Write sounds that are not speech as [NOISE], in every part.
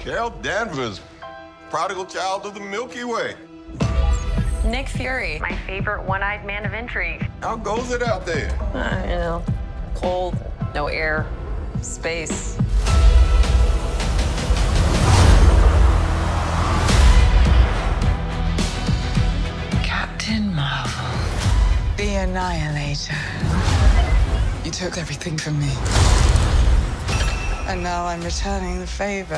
Carol Danvers, prodigal child of the Milky Way. Nick Fury. My favorite one-eyed man of intrigue. How goes it out there? Uh, you know, cold, no air, space. Captain Marvel. The Annihilator. You took everything from me. And now I'm returning the favor.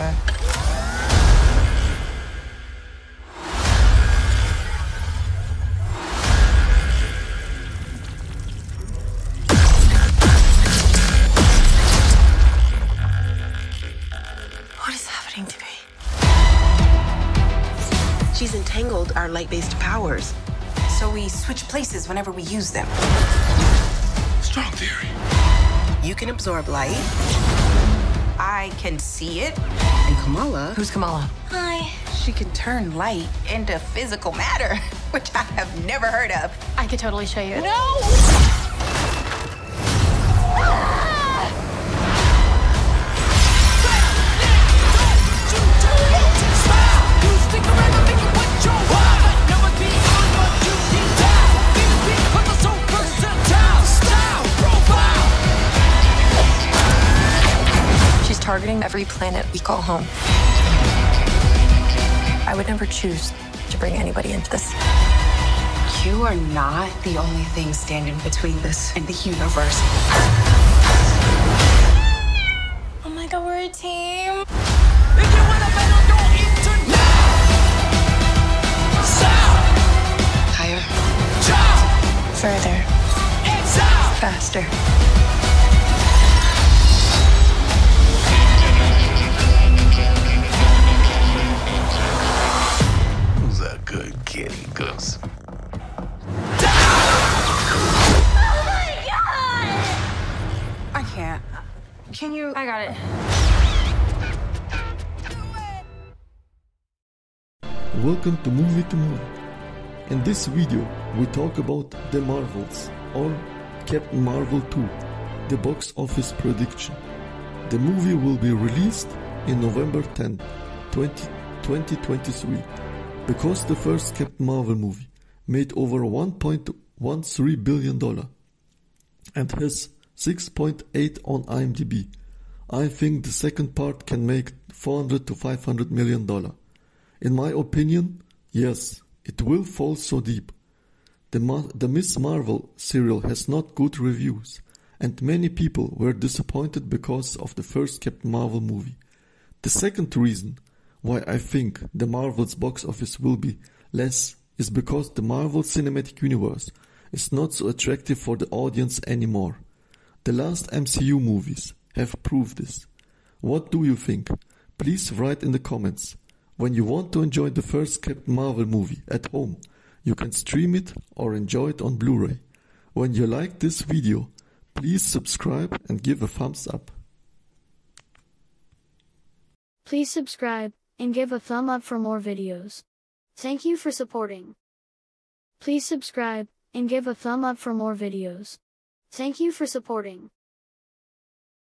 What is happening to me? She's entangled our light-based powers. So we switch places whenever we use them. Strong theory. You can absorb light, I can see it. and Kamala, Who's Kamala? Hi. She can turn light into physical matter, [LAUGHS] which I have never heard of. I could totally show you. She's targeting every planet we call home. I would never choose to bring anybody into this. You are not the only thing standing between this and the universe. Oh my god, we're a team. higher. Further. Faster. Can you? I got it. Welcome to Movie to Movie. In this video, we talk about The Marvels or Captain Marvel 2, the box office prediction. The movie will be released in November 10, 20, 2023, because the first Captain Marvel movie made over 1.13 billion dollar and has 6.8 on IMDb. I think the second part can make 400 to 500 million dollar. In my opinion, yes, it will fall so deep. The, Ma- the Miss Marvel serial has not good reviews, and many people were disappointed because of the first Captain Marvel movie. The second reason why I think the Marvel's box office will be less is because the Marvel Cinematic Universe is not so attractive for the audience anymore. The last MCU movies have proved this. What do you think? Please write in the comments. When you want to enjoy the first Captain Marvel movie at home, you can stream it or enjoy it on Blu-ray. When you like this video, please subscribe and give a thumbs up. Please subscribe and give a thumb up for more videos. Thank you for supporting. Please subscribe and give a thumb up for more videos. Thank you for supporting.